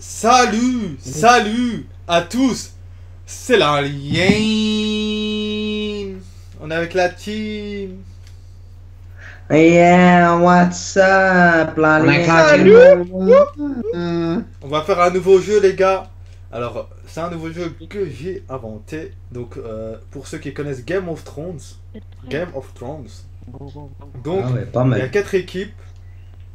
Salut, salut à tous, c'est l'Alien. On est avec la team. Yeah, what's up, la On a Salut. On va faire un nouveau jeu, les gars. Alors, c'est un nouveau jeu que j'ai inventé. Donc, euh, pour ceux qui connaissent Game of Thrones, Game of Thrones. Donc, Ah ouais, il y a quatre équipes.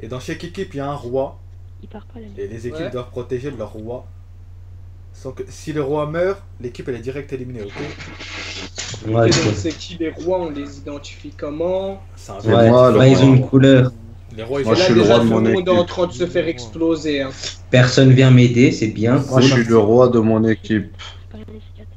Et dans chaque équipe, il y a un roi. Il part pas la nuit. Et les équipes Ouais. doivent protéger leur roi. Sans que, si le roi meurt, l'équipe elle est direct éliminée, ok? Ouais, c'est- qui les rois On les identifie comment? C'est un ouais, moi, le ouais, ils ont une couleur. Les rois ils Moi, ont- je Là, suis le déjà, roi de tout mon le monde est en équipe. train de se faire exploser. Hein. Personne vient m'aider, c'est bien. Moi, je suis le roi de mon équipe. Pas regarder ces quatre.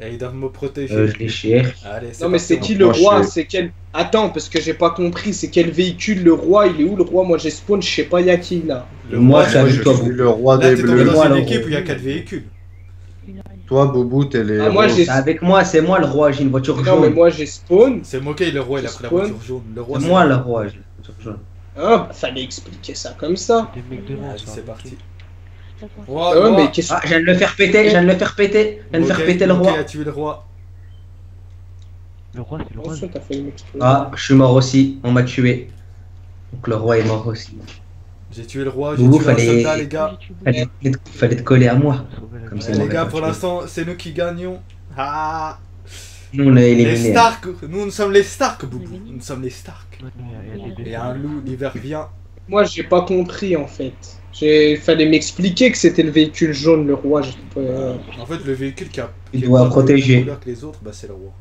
Et ils doivent me protéger. Euh, je les cherche. Allez, Non, mais c'est qui le Moi, je roi C'est quel Attends, parce que j'ai pas compris. C'est quel véhicule le roi Il est où le roi Moi, j'ai spawn, je sais pas, y a qui là Le Moi, avec je toi, Boubou. le roi Là, des bleus. dans Moi, une équipe où il y a 4 véhicules. Toi, Boubou, t'es les Ah, moi, avec moi, c'est moi le roi, j'ai une voiture Non, mais jaune. moi, j'ai spawn. C'est moqué, le roi il a pris la Spawn. voiture jaune. Le roi C'est moi le roi, j'ai une voiture jaune. Ah, bah, fallait expliquer ça comme ça. Vas-y, c'est parti. Roi, Ah, ouais, roi. mais qu'est-ce Ah, je viens de le faire péter, je viens de le faire péter. Je viens de faire péter le roi. a tué le roi. Le roi, c'est le roi. Ah, je suis mort aussi, on m'a tué. Donc le roi est mort aussi. J'ai tué le roi, j'ai tué un fallait- soldat, les gars. Fallait, fallait te coller à moi. Comme les gars, pour l'instant, c'est nous qui gagnons. Ah Nous on a Les. Stark Nous, nous sommes les Stark, Boubou. Nous sommes les Stark. Et Et un loup, l'hiver vient. Moi, j'ai pas compris en fait. J'ai fallait m'expliquer que c'était le véhicule jaune, le roi. pas- euh, En fait, le véhicule qui a. Qui pas de protéger. couleur que les autres, bah c'est le roi.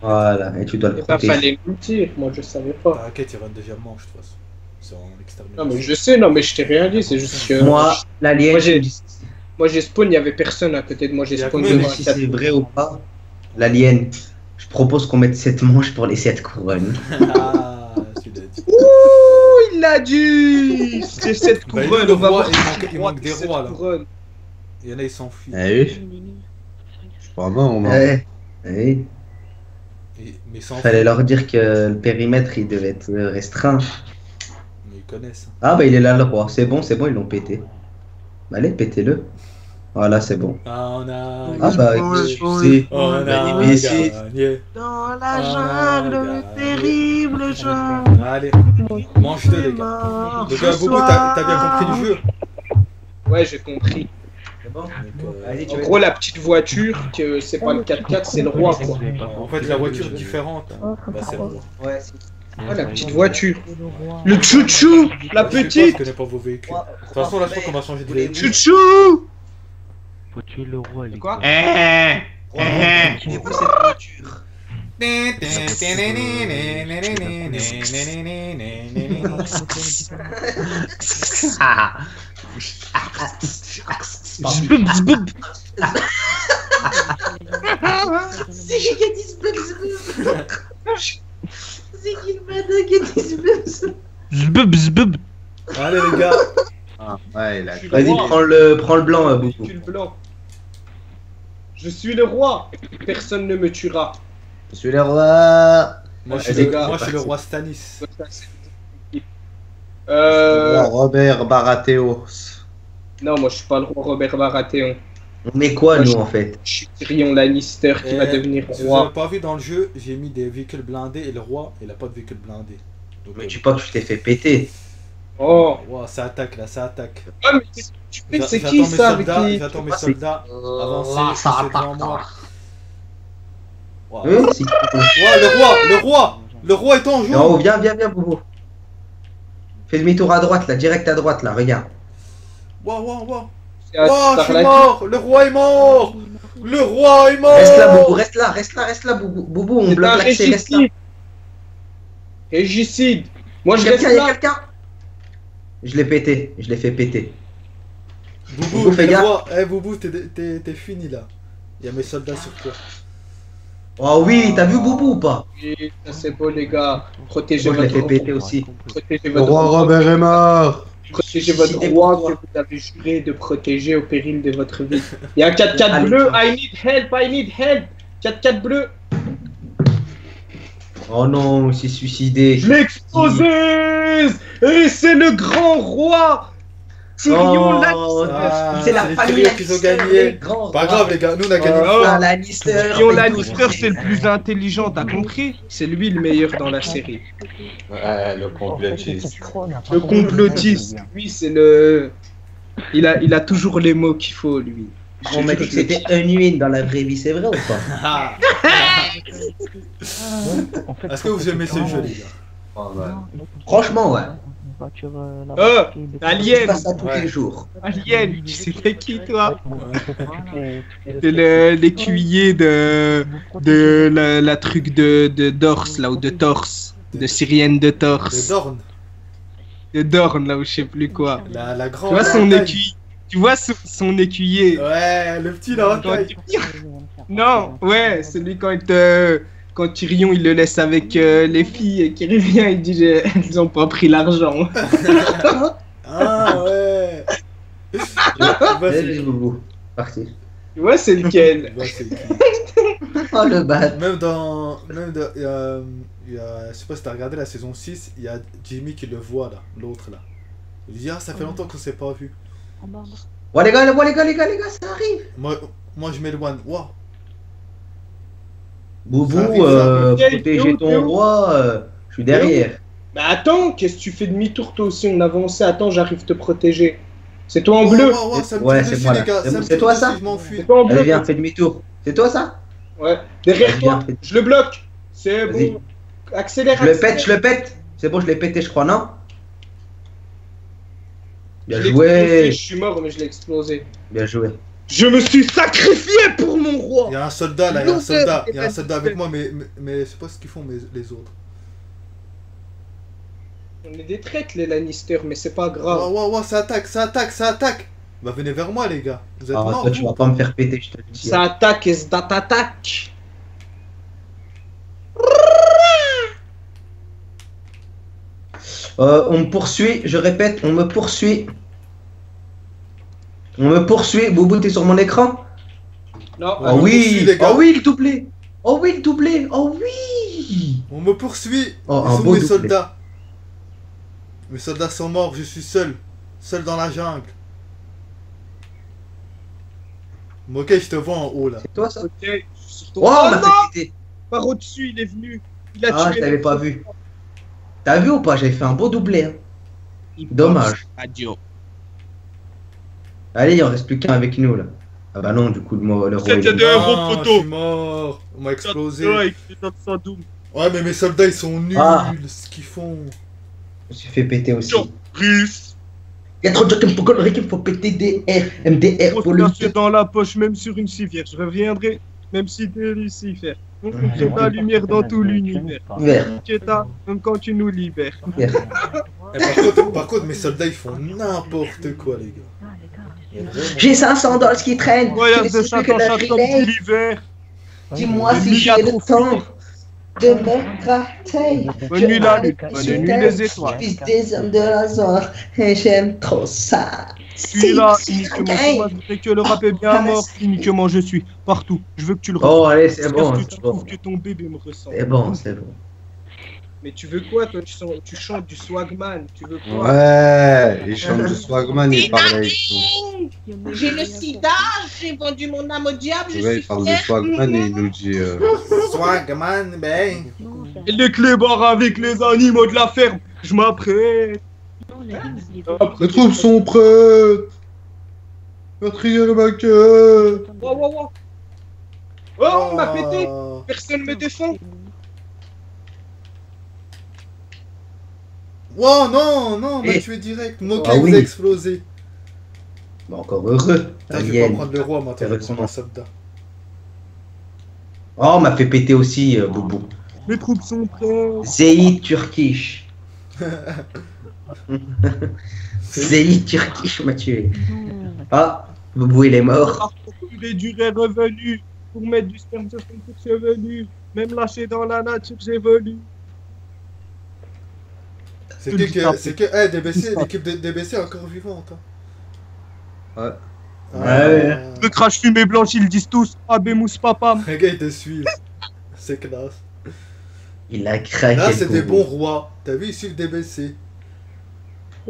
Voilà, et tu dois le Et bah, protéger. fallait me le dire. Moi, je savais pas. T'inquiète, il y aura une deuxième manche, de toute façon. C'est en extermination. Non, mais je sais, non, mais je t'ai rien dit. C'est juste que. Moi, l'alien, Moi, j'ai- spawn, il y avait personne à côté de moi. J'ai Il spawn devant si c'est vrai ou pas, l'alien, je propose qu'on mette 7 manches pour les 7 couronnes. Ah, tu l'as dit. Ouh, il l'a dit C'est cette Bah, couronne, le roi, il manque- il manque que des rois, là. couronne. Il y en a, ils s'enfuient. Eh oui, mal, on a. Ouais. Ouais. Et- Mais ils s'enfuient. Fallait leur dire que le périmètre il devait être restreint. Mais ils connaissent. hein. Ah bah il est là le roi, c'est bon, c'est bon, ils l'ont pété. Bah, allez, pétez-le. Voilà, c'est bon. Ah, on a. Ah bah, excusez. On a gagné. Dans Ah, la jungle, le terrible jungle. Allez, mange deux, les gars. ce euh, Boubou, t'as bien compris le jeu. Ouais, j'ai compris. C'est bon Donc, euh, Allez, En gros, la petite voiture, que c'est pas le 4x4, c'est le roi, quoi. En fait, la voiture est différente. Bah, c'est le roi. Ouais, c'est- Ah, la petite voiture. Le chouchou La petite Je connais pas vos véhicules. De toute façon, là, je crois qu'on va changer de véhicule. Chouchou Faut tuer le roi, les Quoi gars. Cette voiture. C'est C'est madin qui a dit zbub, zbub Zbub, zbub. Allez, les gars. Ah, ouais, Vas-y, prends le, prends le blanc, euh, Boubou. Je suis le roi Personne ne me tuera. Je suis le roi. Moi, je suis le, gars, moi, je suis le roi Stanis. Euh... Le roi Robert Baratheos. Non, moi je suis pas le roi Robert Baratheon. On est quoi, Moi, nous, je- en fait Je suis Tyrion Lannister qui va Eh, devenir Si vous avez roi. pas vu dans le jeu, j'ai mis des véhicules blindés et le roi, il a pas de véhicule blindé. Donc, Mais euh, tu pas que je t'ai fait péter. Oh Wow, ça attaque là, ça attaque. Ah, mais qu'est-ce que tu fais? J'a- C'est qui mes ça avec soldats, qui j'attends mes Ah, c'est- soldats avancer, ça devant moi. Wow. Hein, le roi, le roi, le roi est en Non, oh, viens, viens, viens, Boubou. Fais demi-tour à droite, là, direct à droite, là, regarde. Waouh, waouh, waouh. Waouh, je suis mort, le roi est mort. Le roi est mort. Reste là, Boubou, reste là, reste là, reste là, Boubou. Boubou, on bloque l'accès, reste là. régicide Moi je reste Quelqu'un, y'a là quelqu'un? Je l'ai pété, je l'ai fait péter. Boubou, Boubou, fais gaffe. roi. Eh, Boubou, t'es- fini là. Il y a mes soldats sur toi. Oh oui, t'as vu Boubou ou pas? Oui, ça c'est beau les gars. Protégez Moi, je l'ai votre fait péter aussi. Protégez Le votre roi Robert est mort. Protégez votre roi que vous avez juré de protéger au péril de votre vie. Il y a un 4x4 Allez, bleu, ciao. I need help, I need help 4x4 bleu Oh non, il s'est suicidé. Explosé Et c'est le grand roi Tyrion Oh, Lannister Ah, c'est la famille Lannister, Pas grave, les gars, nous on a gagné. Oh. Ah, Lannister. Tyrion Lannister, c'est le plus intelligent, t'as compris? C'est lui le meilleur dans la série. Ouais, le complotiste. Le complotiste, lui, c'est le. Il a, il a toujours les mots qu'il faut, lui. On m'a dit que c'était Unwin dans la vraie vie, c'est vrai ou pas? Ah. Est-ce que vous aimez ce jeu, les gars mal. Franchement, ouais. Oh, Alien Je passe ça tous Ouais. les jours. Alien, tu sais t'es qui, toi C'est le- l'écuyer de, de la, la truc de, de Dors, là, ou de Torse. De Syrienne de Torse. Dorn, De Dorn, là, ou je sais plus quoi. la, la Tu grande. vois son écuyer Tu vois son, son écuyer Ouais, le petit là, Non, ouais, celui quand, euh, quand Tyrion il le laisse avec euh, les filles et qu'il revient, il dit elles ont pas pris l'argent. Ah ouais. C'est-. Parti. Tu vois, c'est lequel c'est- Oh le bat. Même dans. Même dans. y a- je sais pas si t'as regardé la saison 6, il y a Jimmy qui le voit là, l'autre là. Il dit Ah, ça fait longtemps qu'on s'est pas vu. Ouais les gars, ouais, les gars, les gars, les gars, ça arrive. Moi, moi je m'éloigne. Waouh. Boubou, euh, protéger ton roi, euh, je suis derrière. Bah attends, qu'est-ce que tu fais demi-tour toi aussi On avançait, attends, j'arrive te protéger. C'est toi en Oh, bleu oh, oh, ça me Ouais, c'est moi. C'est- toi, ça Je m'enfuis. C'est toi en bleu Allez, viens, fais demi-tour. C'est toi ça Ouais, derrière toi, viens, je le bloque C'est bon. Accélère, Je le pète, je le pète. C'est bon, je l'ai pété, je crois, non Bien Je l'ai explosé, joué. Je suis mort, mais je l'ai explosé. Bien joué. Je me suis sacrifié pour mon roi Il y a un soldat là, il y a un soldat. Il y a un soldat avec moi, mais, mais, mais je sais pas ce qu'ils font mais les autres. On est des traîtres, les Lannister, mais c'est pas grave. waouh, waouh, ça attaque, ça attaque, ça attaque. Bah venez vers moi les gars. Vous êtes Ah, morts. toi, tu vas pas me faire péter, je te le dis. Ça attaque et ça t'attaque Euh, on me poursuit, je répète, on me poursuit. On me poursuit. Boubou, t'es sur mon écran Non, Oh on me poursuit, oui les gars. Oh oui, le doublé Oh oui, le doublé Oh oui On me poursuit. Oh, Ils un sont beau mes doublé. soldats. Mes soldats sont morts, je suis seul. Seul dans la jungle. Bon, ok, je te vois en haut là. C'est toi ça ok, je suis sur ton- Oh, on Oh non Par au-dessus, il est venu Il a Ah, tué je t'avais pas vu. T'as vu ou pas? J'avais fait un beau doublé. hein. Dommage. Adieu. Allez, il en reste plus qu'un avec nous là. Ah bah non, du coup, le, le roi. C'était il est de- mort. héros, Ah, poteau. Je suis mort. On m'a explosé. Ouais, mais mes soldats ils sont nuls. Ah. Ce qu'ils font. Je me suis fait péter aussi. Surprise Il y a trop de gens qui me font conneries qu'il faut péter DR, MDR, Grosse pour le dans la poche, même sur une civière. Je reviendrai, même si t'es Lucifer. On fait ta lumière dans tout l'univers. même quand tu nous libères. Par, contre, par contre, mes soldats ils font n'importe quoi, les gars. Ah, les gars. Et vraiment. J'ai 500 dollars qui traînent. Voyage Je de sais plus en que relais. d'hiver. Dis-moi si j'ai le temps de me gratter. Bonne nuit la lune, bonne Je nuit les étoiles. Fils des hommes de Lazare, et j'aime trop ça. Je suis là Si, uniquement pour m'assurer que le rap est bien mort. Uniquement je suis partout. Je veux que tu le Oh, allez, c'est bon. que tu trouves que ton bébé me ressemble c'est bon. c'est bon. Mais tu veux quoi toi? Tu, sens- tu chantes du swagman Tu veux quoi? Ouais, il chante du Swagman, il parle avec nous. J'ai le sida, j'ai vendu mon âme au diable, je Ouais, suis il parle de fière. Swagman et il nous dit. euh, Swagman, ben. Et les clébards avec les animaux de la ferme. Je m'apprête. les- troupes sont prêtes Quatrième ma queue Oh, oh, oh. Oh, on m'a pété. Oh. Personne me défend. Wow, non, non, on m'a tué direct. Moka Ah oui. a explosé. Bah, encore heureux. Putain, je vais pas prendre le roi, moi, son son nom. soldat. Oh, on m'a fait péter aussi, euh, Boubou. Mes troupes sont prêtes. Zéïd Turkish. Zéïd Turkish m'a tué. Ah, Boubou, il est mort. Les dur est revenu. Pour mettre du sperme sur cours chevelu. Même lâché dans la nature, j'ai voulu. C'est que, le que- que, eh, DBC, le l'équipe de DBC est encore vivante. Hein. Ouais. Ah, Ouais. Le crash fumé blanche, ils disent tous Abemous papa. Les gars, ils te suivent. C'est classe. Il a craqué. Là, le c'est des bons rois. T'as vu, ils suivent DBC.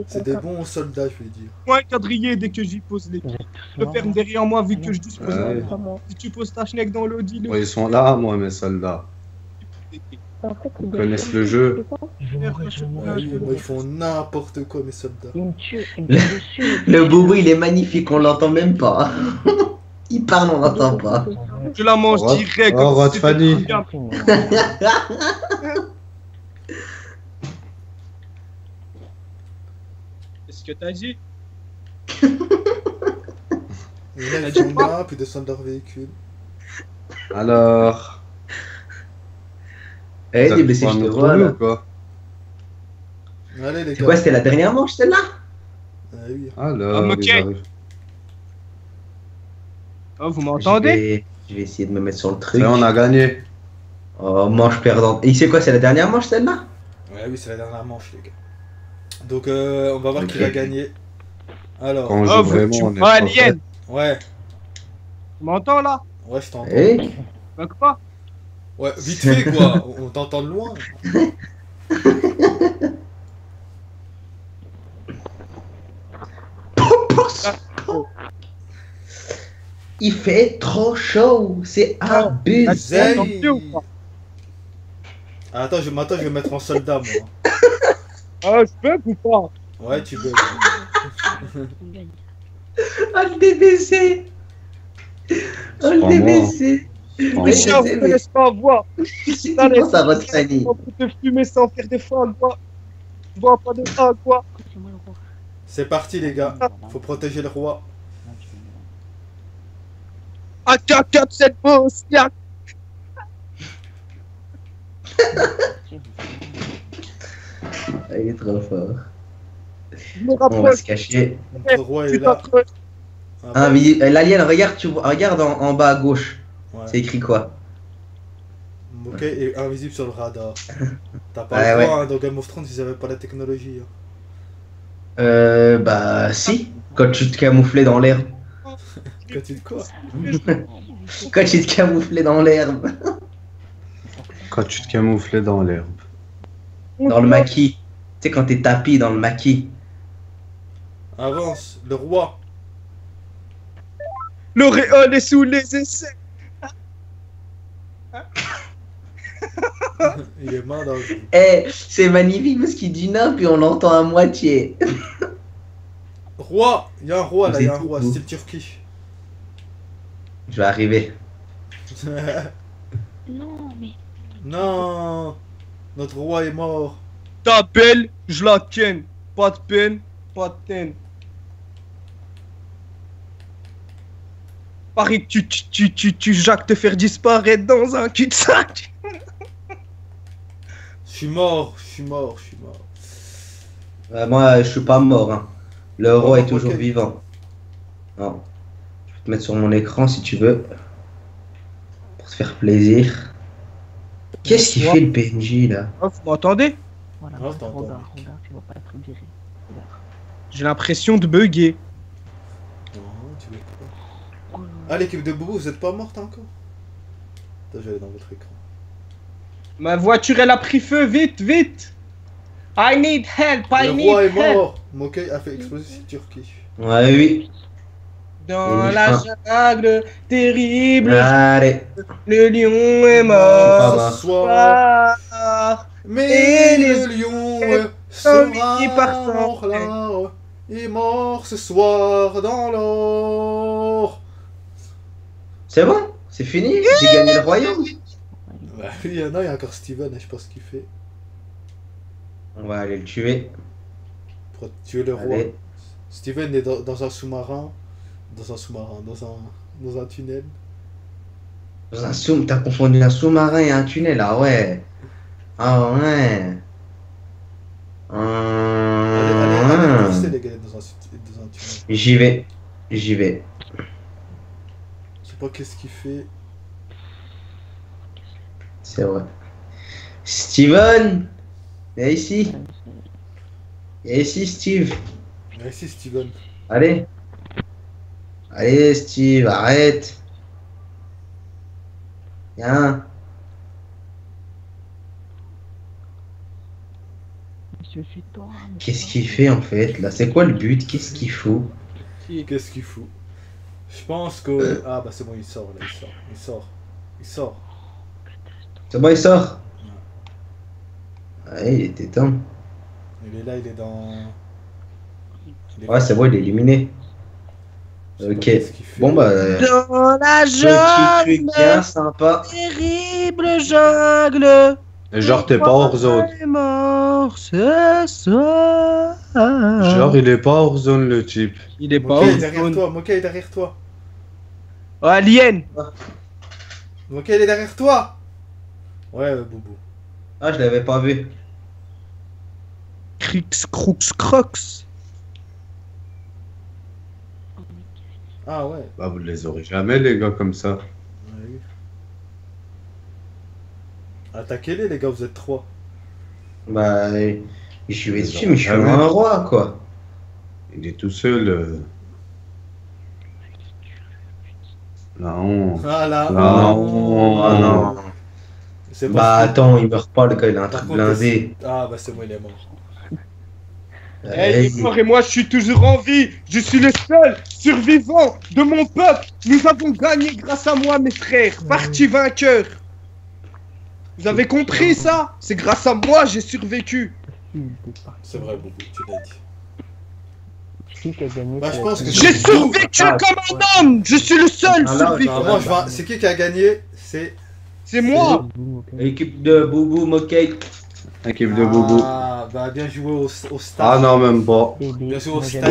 C'est des bons soldats, je vais dire. Moi, un quadrillé dès que j'y pose les pieds. Le ferme derrière moi, vu que je dispose. Ouais. Si tu poses ta schneck dans l'eau, dis-le. Ouais, ils sont là, moi, mes soldats. En fait, Ils connaissent le jeu. Ils font n'importe quoi, mes soldats. Le boubou, il est magnifique, on l'entend même pas. Il parle, on l'entend pas. Je la mange Oh, direct. oh, comme Rod Fanny. Qu'est-ce que t'as dit? Il y en a puis descendent de leur véhicule. Alors. Eh, vous mais c'est pouvoir je te vois là. quoi Allez, les C'est gars. quoi, c'était la dernière manche celle-là? Ah oui. Alors, Ah, arrivent. Oh, vous je m'entendez vais... je vais essayer de me mettre sur le truc. est, on a gagné. Oh, manche perdante. Et c'est quoi, c'est la dernière manche celle-là? Ouais, oui, c'est la dernière manche, les gars. Donc, euh, on va voir qui va gagner. Alors, Quand on Oh, vous- vraiment, tu on est Alien ouais, Tu m'entends là? Ouais, je t'entends. Eh? Bug pas Ouais, vite fait, quoi. On t'entend de loin. Il fait trop chaud, c'est Ah, abusé. Ah, attends, je, attends, je vais me mettre en soldat, moi. Ah, je bug ou pas Ouais, tu gagne. Oh le DBC Oh le. DBC Moi. chiens, vous ne laissez pas voir. C'est comment ça, votre Fanny On peut te fumer sans faire des fois, quoi. Je vois pas de ça, quoi. C'est le parti, les gars. Faut protéger le roi. AK 7 boss, y'a Ah, Il est trop fort. me On va se cacher. Notre roi est là. Ah, Ah, mais, euh, L'alien, regarde, tu vois, regarde en, en bas à gauche. Ouais. C'est écrit quoi Ok, et invisible sur le radar. T'as pas Ouais, le ouais. droit, hein, dans Game of Thrones, ils avaient pas la technologie. hein. Euh, bah si. Quand tu te camouflais dans l'herbe. Quand tu dis quoi Quand tu te camouflais dans l'herbe. Quand tu te camouflais dans l'herbe. Dans le maquis. Tu sais, quand t'es tapis dans le maquis. Avance, le roi. L'auréole est sous les essais. Il est main dans le Eh, c'est magnifique parce qu'il dit non, puis on l'entend à moitié. Roi Il y a un roi là, il y a un C'est roi, tout. style Turquie. Je vais arriver. Non, mais non Notre roi est mort. Ta belle, je la ken. Pas de peine, pas de peine. Que tu, tu, tu, tu, tu Jacques te faire disparaître dans un cul-de-sac. Je suis mort, je suis mort, je suis mort. Euh, moi, je suis pas mort. Hein. Le roi est toujours vivant. Non. Je vais te mettre sur mon écran si tu veux. Pour te faire plaisir. Qu'est-ce qu'il fait le PNJ là Oh, vous m'entendez? Voilà, Ah. J'ai l'impression de bugger. Non, tu veux quoi Oh là là. Ah, l'équipe de Boubou, vous êtes pas morte encore? Attends, je vais aller dans votre écran. Ma voiture, elle a pris feu, vite, vite. I need help, I le need roi est help. mort Mokey a fait exploser cette Turquie. Ouais, oui. Dans la jungle terrible, Allez. le lion est mort. Ce soir, Ah, mais Et le lion sera mort là. Il est mort ce soir dans l'or. C'est bon C'est fini J'ai gagné le royaume Bah il y en a, il y a encore Steven, je ce qu'il fait. On va aller le tuer. Pour tuer le roi. Steven est dans, dans un sous-marin. Dans un sous-marin, dans un, dans un tunnel. Dans un sous... T'as confondu un sous-marin et un tunnel, ah ouais. Ah ouais. Allez, allez, allez, Ah. poussez, les gars, dans un, dans un tunnel. J'y vais. J'y vais. Pas qu'est-ce qu'il fait. C'est vrai. Steven Viens ici. Viens ici, Steve. Merci Steven. Allez. Allez, Steve, arrête. Viens. Qu'est-ce qu'il fait en fait là? C'est quoi le but? Qu'est-ce qu'il fout Qu'est-ce qu'il fout Je pense que. Ah bah c'est bon, il sort là, il sort. Il sort. Il sort. C'est bon, il sort Ouais, il était temps. Il est là, il est dans. il est- Ouais, c'est bon, il est éliminé. Ok. qu'est-ce qu'il fait. Bon bah. euh, Dans la Petit truc jungle, bien sympa. terrible jungle. Genre, t'es pas hors zone. est mort ce soir. Genre, il est pas hors zone, le type. Il est pas Moka est hors derrière toi, Moka est derrière toi. Oh, Alien Moka il est derrière toi Ouais, euh, Boubou. Ah, je l'avais pas vu. Crix, Crux, qu'est-ce Ah ouais. Bah, vous les aurez jamais, les gars, comme ça. Ouais. Attaquez-les les gars, vous êtes trois. Bah, je suis Ils dessus, mais je suis un roi quoi. Il est tout seul. euh. Non. Ah là. Non. Ah non. Bah attends, il meurt pas le gars, il a un truc blindé. Ah bah c'est bon, il est mort. Eh, Hey. il est mort et moi je suis toujours en vie. Je suis le seul survivant de mon peuple. Nous avons gagné grâce à moi, mes frères. Parti vainqueur. Vous avez compris ça? C'est grâce à moi j'ai survécu. C'est vrai, Boubou, tu l'as dit. Bah, je pense que J'ai survécu Ah. comme un homme. Je suis le seul Ah, survivant. C'est qui qui a gagné? C'est. C'est moi. Équipe de Boubou Mokey. Équipe de Boubou. Ah, bah bien joué au, au stade. Ah non, même pas. Bien sûr, au stade.